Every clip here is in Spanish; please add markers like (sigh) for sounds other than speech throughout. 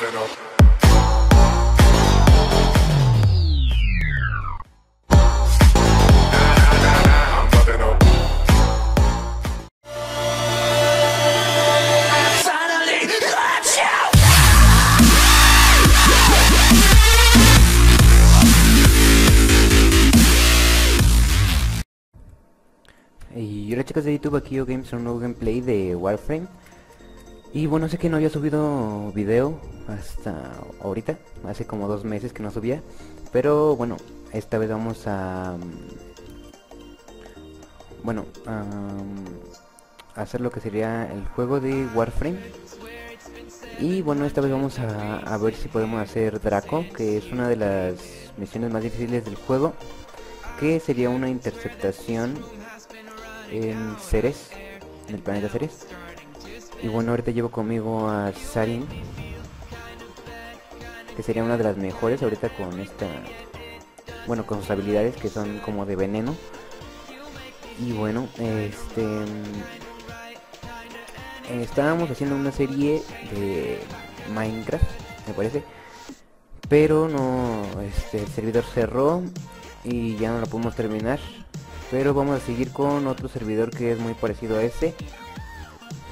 you Y hola chicos de YouTube, aquí yo Games, un nuevo gameplay de Warframe Y bueno, sé que no había subido video hasta ahorita, hace como dos meses que no subía Pero bueno, esta vez vamos a... Bueno, a, a hacer lo que sería el juego de Warframe Y bueno, esta vez vamos a, a ver si podemos hacer Draco, que es una de las misiones más difíciles del juego Que sería una interceptación en Ceres, en el planeta Ceres. Y bueno, ahorita llevo conmigo a Sarin, que sería una de las mejores ahorita con esta, bueno, con sus habilidades que son como de veneno. Y bueno, este, eh, estábamos haciendo una serie de Minecraft, me parece, pero no, este, el servidor cerró y ya no lo pudimos terminar pero vamos a seguir con otro servidor que es muy parecido a ese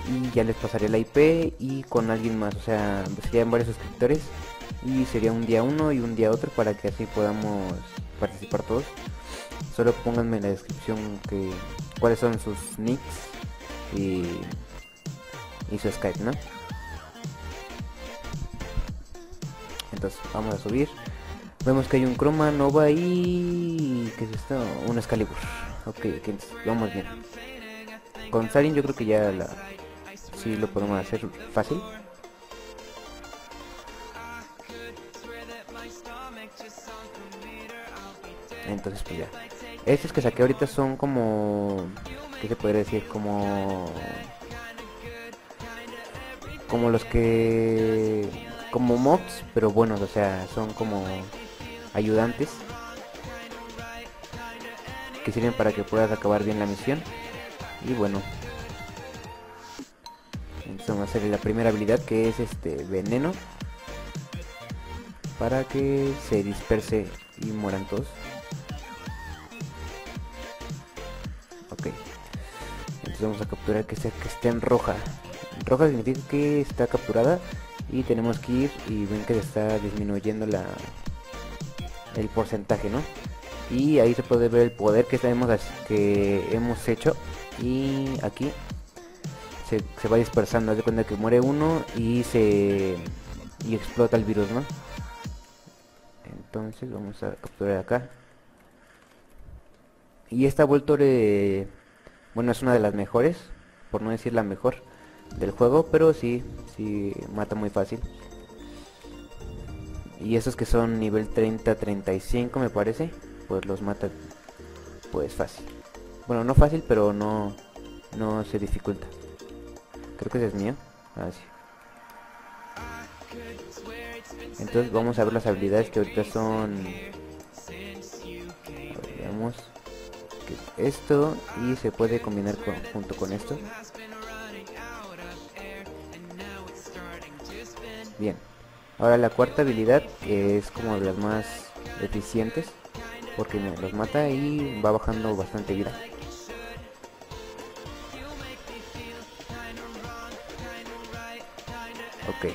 y ya les pasaré la IP y con alguien más, o sea, serían varios suscriptores y sería un día uno y un día otro para que así podamos participar todos. Solo pónganme en la descripción que cuáles son sus nicks y, y su Skype, ¿no? Entonces vamos a subir. Vemos que hay un Chroma Nova y... ¿Qué es esto? Un Excalibur. Ok, vamos bien. Con Sarin yo creo que ya la... Lo podemos hacer fácil. Entonces pues ya. Estos que saqué ahorita son como... ¿Qué se podría decir? Como... Como los que... Como mobs, pero buenos, o sea, son como ayudantes que sirven para que puedas acabar bien la misión y bueno hacer la primera habilidad que es este veneno para que se disperse y mueran todos. Ok. Entonces vamos a capturar que, sea, que esté en roja. Roja significa que está capturada y tenemos que ir y ven que está disminuyendo la el porcentaje no y ahí se puede ver el poder que tenemos que hemos hecho. Y aquí se, va dispersando haz de cuenta que muere uno y se y explota el virus no entonces vamos a capturar acá. Y esta Voltore bueno es una de las mejores por no decir la mejor del juego pero sí sí mata muy fácil. Y esos que son nivel 30-35 me parece pues los mata pues fácil. Bueno no fácil pero no no se dificulta creo que ese es mío ah, sí. entonces vamos a ver las habilidades que ahorita son veamos esto y se puede combinar junto con esto bien ahora la cuarta habilidad es como de las más eficientes porque los mata y va bajando bastante vida. Ok.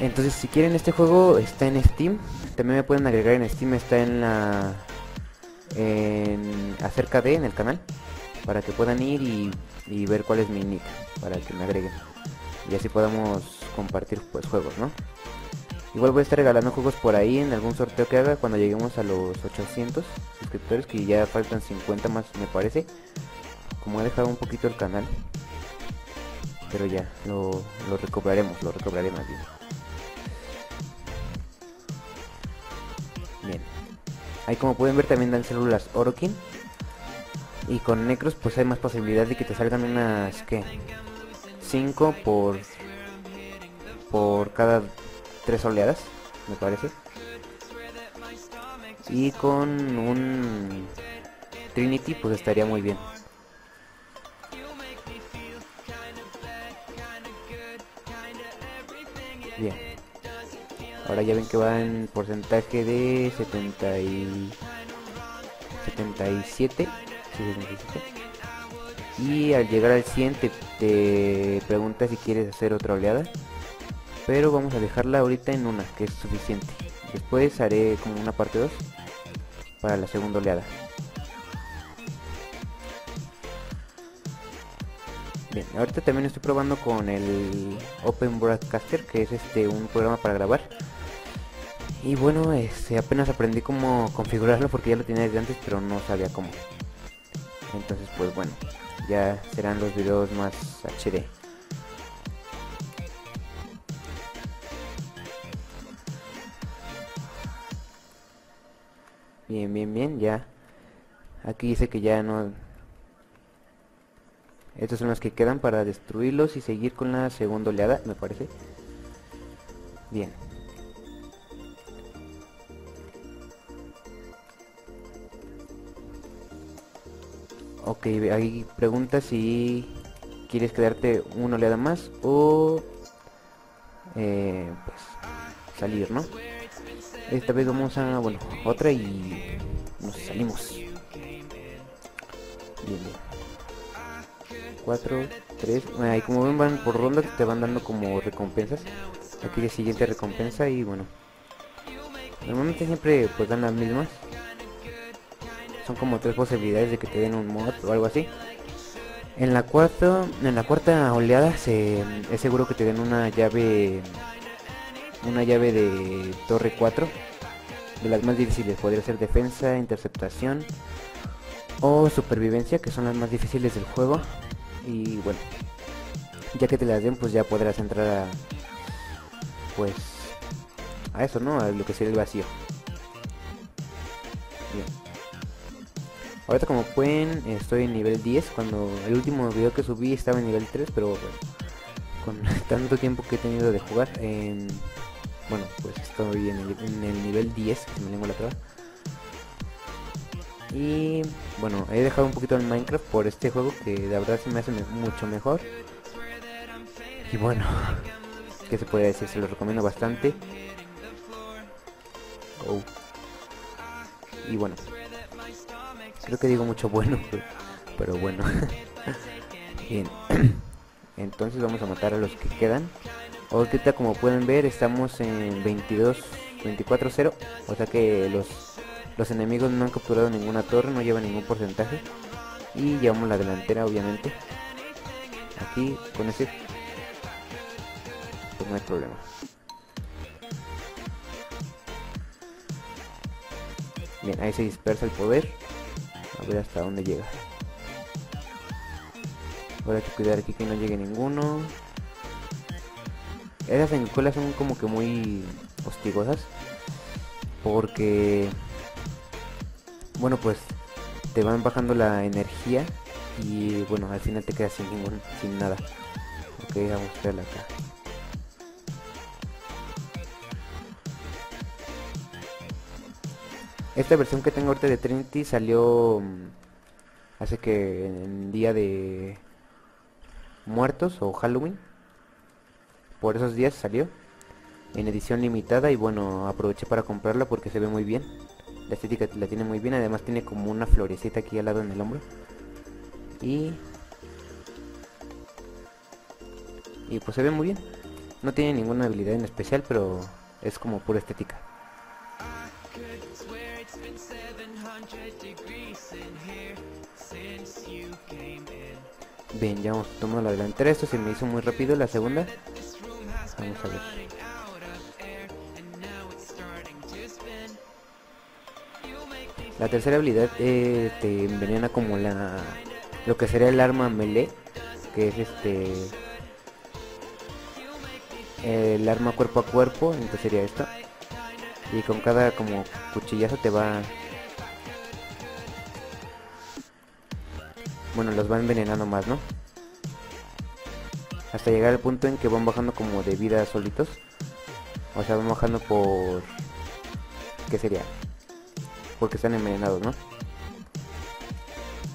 Entonces si quieren este juego está en Steam. También me pueden agregar en Steam, está en la... En, acerca de en el canal. Para que puedan ir y, ver cuál es mi nick. Para que me agreguen. Y así podamos compartir pues juegos, ¿no? Igual voy a estar regalando juegos por ahí en algún sorteo que haga cuando lleguemos a los 800 suscriptores, que ya faltan 50 más me parece. Como he dejado un poquito el canal. Pero ya, lo, lo recobraremos, lo recobraré más bien. Bien. Ahí como pueden ver también dan células Orokin. Y con Necros pues hay más posibilidad de que te salgan unas, ¿qué? 5 por... Por cada tres oleadas, me parece. Y con un Trinity pues estaría muy bien. Bien. Ahora ya ven que va en porcentaje de 70 y 77. Sí, 77. Y al llegar al 100 te, te pregunta si quieres hacer otra oleada. Pero vamos a dejarla ahorita en una, que es suficiente. Después haré como una parte 2 para la segunda oleada. Bien, ahorita también estoy probando con el Open Broadcaster, que es este un programa para grabar. Y bueno, este, apenas aprendí cómo configurarlo porque ya lo tenía desde antes, pero no sabía cómo. Entonces, pues bueno, ya serán los videos más HD. Bien, bien, bien, ya. Aquí dice que ya no... Estos son los que quedan para destruirlos y seguir con la segunda oleada, me parece. Bien. Ok, hay preguntas si quieres quedarte una oleada más o eh, pues salir, ¿no? Esta vez vamos a, bueno, otra y nos salimos. 4, 3, y como ven van por rondas te van dando como recompensas. Aquí la siguiente recompensa y bueno. Normalmente siempre pues dan las mismas. Son como tres posibilidades de que te den un mod o algo así. En la cuarta, en la cuarta oleada se, es seguro que te den una llave una llave de torre 4 de las más difíciles podría ser defensa interceptación o supervivencia que son las más difíciles del juego y bueno ya que te las den pues ya podrás entrar a pues a eso no a lo que sería el vacío. Bien. Ahorita como pueden estoy en nivel 10 cuando el último video que subí estaba en nivel 3 pero bueno con (laughs) tanto tiempo que he tenido de jugar en bueno, pues estoy en el, nivel 10, que me lengua la traba. Y bueno, he dejado un poquito el Minecraft por este juego que de verdad se me hace mucho mejor. Y bueno, (laughs) ¿qué se puede decir? Se lo recomiendo bastante. Oh. Y bueno, creo que digo mucho bueno, (laughs) pero bueno. (laughs) Bien, (clears throat) entonces vamos a matar a los que quedan. Ahorita como pueden ver estamos en 22, 24-0. O sea que los, los enemigos no han capturado ninguna torre, no llevan ningún porcentaje. Y llevamos la delantera obviamente. Aquí con ese pues no hay problema. Bien, ahí se dispersa el poder. A ver hasta dónde llega. Ahora hay que cuidar aquí que no llegue ninguno. Esas sanguijuelas son como que muy hostigosas. Porque... Bueno, pues te van bajando la energía y bueno, al final te quedas sin ningún, sin nada. Ok, vamos a verla acá. Esta versión que tengo ahorita de Trinity salió mm, hace que en día de muertos o Halloween por esos días salió en edición limitada y bueno aproveché para comprarla porque se ve muy bien la estética la tiene muy bien además tiene como una florecita aquí al lado en el hombro y y pues se ve muy bien no tiene ninguna habilidad en especial pero es como pura estética Bien, ya vamos tomando la delantera. Esto se me hizo muy rápido. La segunda Vamos a ver. La tercera habilidad eh, envenena como la lo que sería el arma melee, que es este el arma cuerpo a cuerpo, entonces sería esto. Y con cada como cuchillazo te va bueno, los va envenenando más, ¿no? hasta llegar al punto en que van bajando como de vida solitos. O sea, van bajando por... ¿Qué sería? Porque están envenenados, ¿no?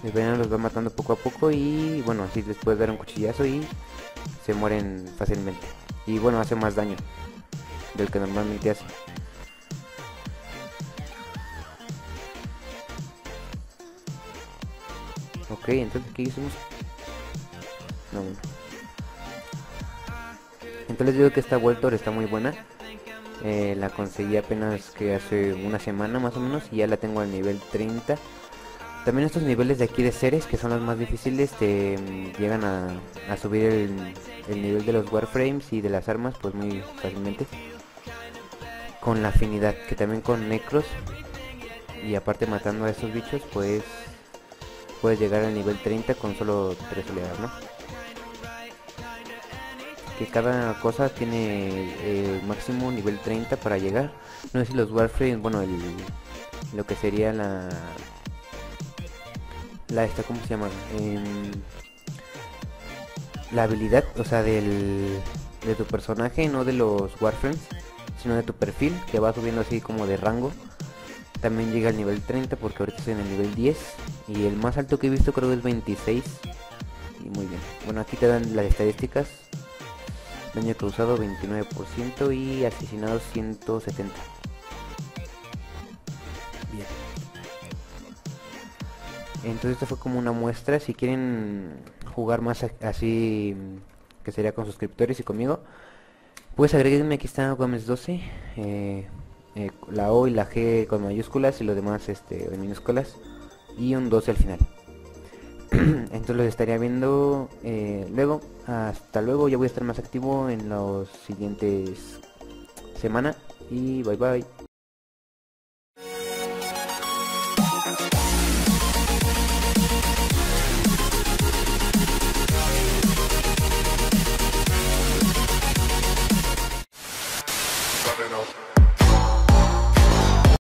El veneno los va matando poco a poco y bueno, así después dar un cuchillazo y se mueren fácilmente. Y bueno, hace más daño. del que normalmente hace. Ok, entonces ¿qué hicimos? No, bueno. Entonces les digo que esta Voltor está muy buena. Eh, la conseguí apenas que hace una semana más o menos y ya la tengo al nivel 30. También estos niveles de aquí de seres, que son los más difíciles, te mm, llegan a, subir el, el nivel de los Warframes y de las armas pues muy fácilmente. Con la afinidad, que también con Necros y aparte matando a esos bichos pues puedes llegar al nivel 30 con solo 3 oleadas, ¿no? Que cada cosa tiene eh, máximo nivel 30 para llegar. No sé si los Warframes, bueno, el, lo que sería la... La esta, ¿cómo se llama? Em, la habilidad, o sea, del, de tu personaje, no de los Warframes, sino de tu perfil, que va subiendo así como de rango. También llega al nivel 30 porque ahorita estoy en el nivel 10 y el más alto que he visto creo que es 26. Y muy bien. Bueno, aquí te dan las estadísticas. Daño causado 29% y asesinados 170. Bien. Entonces esto fue como una muestra. Si quieren jugar más así, que sería con suscriptores y conmigo, pues agréguenme aquí está Gómez 12. Eh, eh, la O y la G con mayúsculas y lo demás este, en minúsculas y un 12 al final. (clears throat) Entonces los estaría viendo eh, luego. Hasta luego, ya voy a estar más activo en los siguientes semana y bye bye.